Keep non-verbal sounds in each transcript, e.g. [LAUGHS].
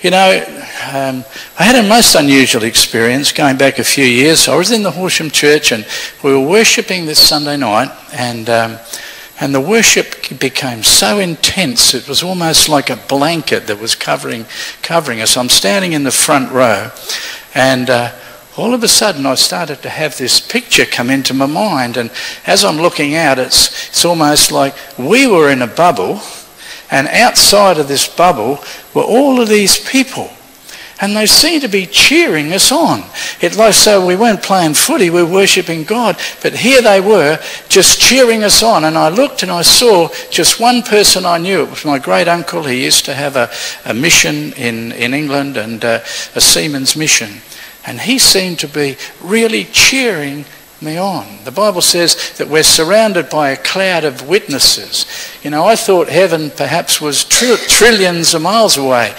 You know, um, I had a most unusual experience going back a few years. I was in the Horsham Church and we were worshipping this Sunday night and, um, and the worship became so intense it was almost like a blanket that was covering, covering us. I'm standing in the front row and uh, all of a sudden I started to have this picture come into my mind and as I'm looking out it's, it's almost like we were in a bubble and outside of this bubble were all of these people. And they seemed to be cheering us on. It like so we weren't playing footy, we were worshipping God. But here they were just cheering us on. And I looked and I saw just one person I knew. It was my great uncle. He used to have a, a mission in, in England and uh, a seaman's mission. And he seemed to be really cheering me on. The Bible says that we're surrounded by a cloud of witnesses. You know, I thought heaven perhaps was tr- trillions of miles away.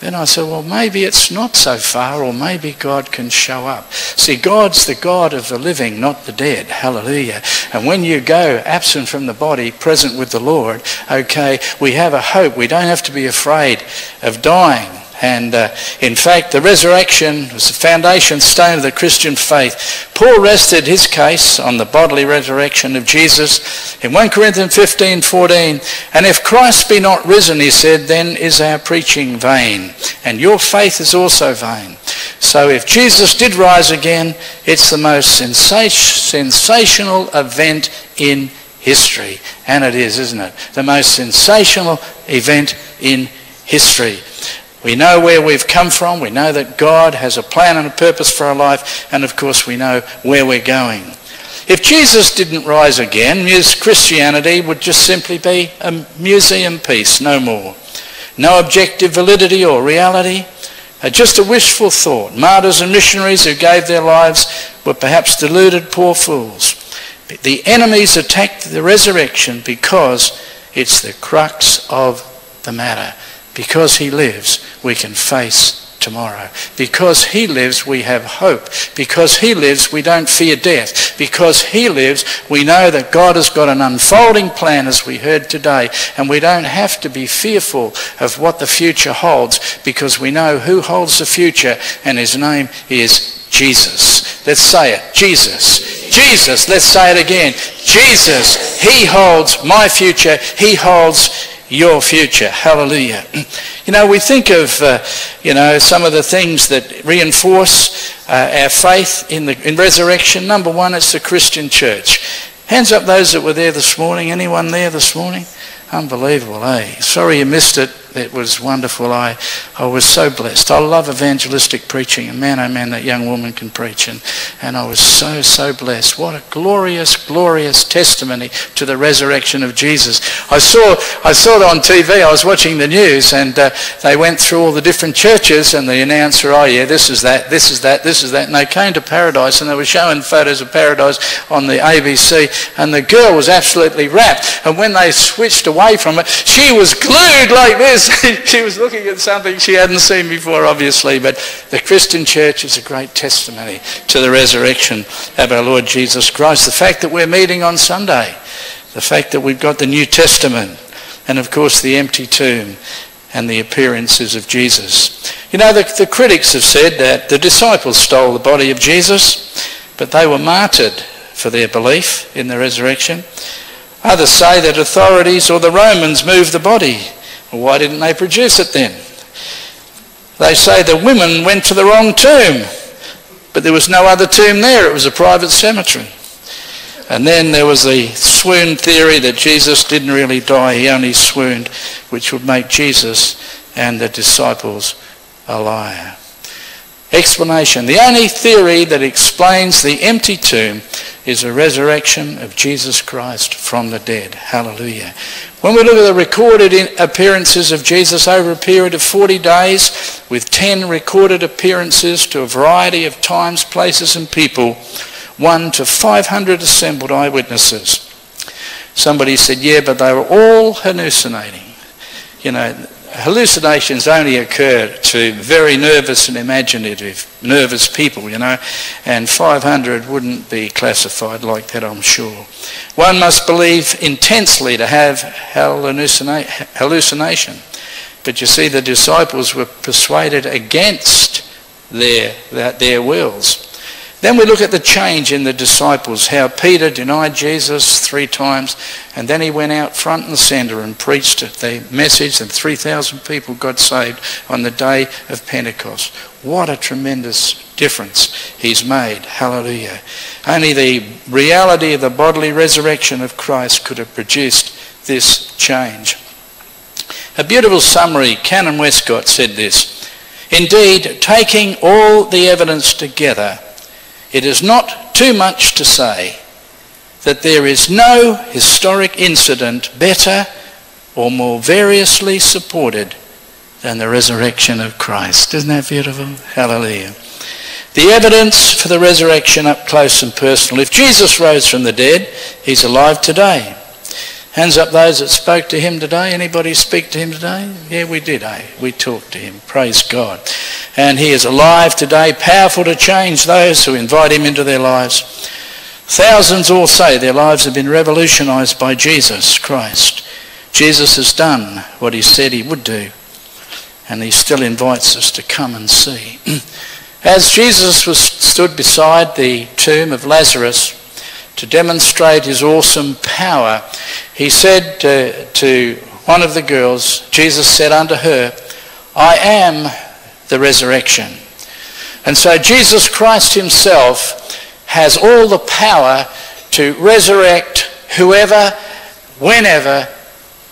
Then I said, well, maybe it's not so far, or maybe God can show up. See, God's the God of the living, not the dead. Hallelujah. And when you go absent from the body, present with the Lord, okay, we have a hope. We don't have to be afraid of dying. And uh, in fact, the resurrection was the foundation stone of the Christian faith. Paul rested his case on the bodily resurrection of Jesus in 1 Corinthians 15, 14. And if Christ be not risen, he said, then is our preaching vain, and your faith is also vain. So if Jesus did rise again, it's the most sensational event in history. And it is, isn't it? The most sensational event in history. We know where we've come from. We know that God has a plan and a purpose for our life. And of course, we know where we're going. If Jesus didn't rise again, Christianity would just simply be a museum piece, no more. No objective validity or reality. Uh, just a wishful thought. Martyrs and missionaries who gave their lives were perhaps deluded poor fools. The enemies attacked the resurrection because it's the crux of the matter. Because he lives, we can face tomorrow. Because he lives, we have hope. Because he lives, we don't fear death. Because he lives, we know that God has got an unfolding plan, as we heard today, and we don't have to be fearful of what the future holds because we know who holds the future, and his name is Jesus. Let's say it. Jesus. Jesus. Let's say it again. Jesus. He holds my future. He holds your future. Hallelujah. You know, we think of, uh, you know, some of the things that reinforce uh, our faith in, the, in resurrection. Number one, it's the Christian church. Hands up those that were there this morning. Anyone there this morning? Unbelievable, eh? Sorry you missed it. It was wonderful. I, I was so blessed. I love evangelistic preaching. And man, oh man, that young woman can preach. And, and I was so, so blessed. What a glorious, glorious testimony to the resurrection of Jesus. I saw, I saw it on TV. I was watching the news and uh, they went through all the different churches and the announcer, oh yeah, this is that, this is that, this is that. And they came to paradise and they were showing photos of paradise on the ABC. And the girl was absolutely rapt. And when they switched away from it, she was glued like this [LAUGHS] she was looking at something she hadn't seen before, obviously. But the Christian church is a great testimony to the resurrection of our Lord Jesus Christ. The fact that we're meeting on Sunday, the fact that we've got the New Testament, and of course the empty tomb and the appearances of Jesus. You know, the, the critics have said that the disciples stole the body of Jesus, but they were martyred for their belief in the resurrection. Others say that authorities or the Romans moved the body why didn't they produce it then? They say the women went to the wrong tomb, but there was no other tomb there. It was a private cemetery. And then there was the swoon theory that Jesus didn't really die, he only swooned, which would make Jesus and the disciples a liar. Explanation. The only theory that explains the empty tomb is a resurrection of Jesus Christ from the dead. Hallelujah. When we look at the recorded appearances of Jesus over a period of 40 days, with 10 recorded appearances to a variety of times, places and people, 1 to 500 assembled eyewitnesses. Somebody said, yeah, but they were all hallucinating. You know, hallucinations only occur to very nervous and imaginative, nervous people, you know, and 500 wouldn't be classified like that, I'm sure. One must believe intensely to have hallucination. But you see, the disciples were persuaded against their, their wills. Then we look at the change in the disciples, how Peter denied Jesus three times, and then he went out front and centre and preached the message, and 3,000 people got saved on the day of Pentecost. What a tremendous difference he's made. Hallelujah. Only the reality of the bodily resurrection of Christ could have produced this change. A beautiful summary, Canon Westcott said this. Indeed, taking all the evidence together, it is not too much to say that there is no historic incident better or more variously supported than the resurrection of Christ. Isn't that beautiful? Hallelujah. The evidence for the resurrection up close and personal. If Jesus rose from the dead, he's alive today. Hands up those that spoke to him today. Anybody speak to him today? Yeah, we did, eh? We talked to him. Praise God. And he is alive today, powerful to change those who invite him into their lives. Thousands all say their lives have been revolutionized by Jesus Christ. Jesus has done what he said he would do. And he still invites us to come and see. [CLEARS THROAT] As Jesus was stood beside the tomb of Lazarus, to demonstrate his awesome power, he said to, to one of the girls, Jesus said unto her, I am the resurrection. And so Jesus Christ himself has all the power to resurrect whoever, whenever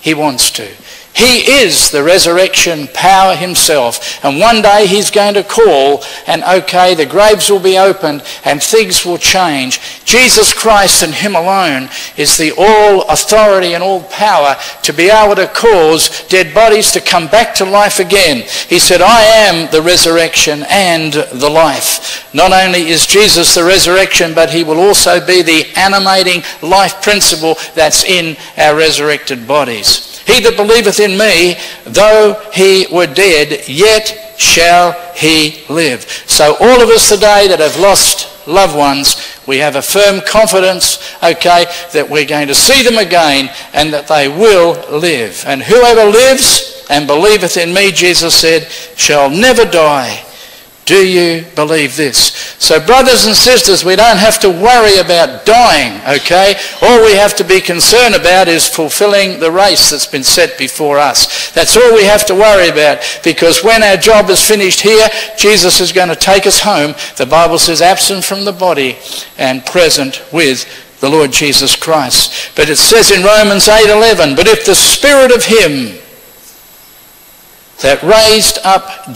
he wants to. He is the resurrection power himself. And one day he's going to call and okay, the graves will be opened and things will change. Jesus Christ and him alone is the all authority and all power to be able to cause dead bodies to come back to life again. He said, I am the resurrection and the life. Not only is Jesus the resurrection, but he will also be the animating life principle that's in our resurrected bodies. He that believeth in me, though he were dead, yet shall he live. So all of us today that have lost loved ones, we have a firm confidence, okay, that we're going to see them again and that they will live. And whoever lives and believeth in me, Jesus said, shall never die. Do you believe this? So brothers and sisters, we don't have to worry about dying, okay? All we have to be concerned about is fulfilling the race that's been set before us. That's all we have to worry about because when our job is finished here, Jesus is going to take us home. The Bible says absent from the body and present with the Lord Jesus Christ. But it says in Romans 8:11, but if the spirit of him that raised up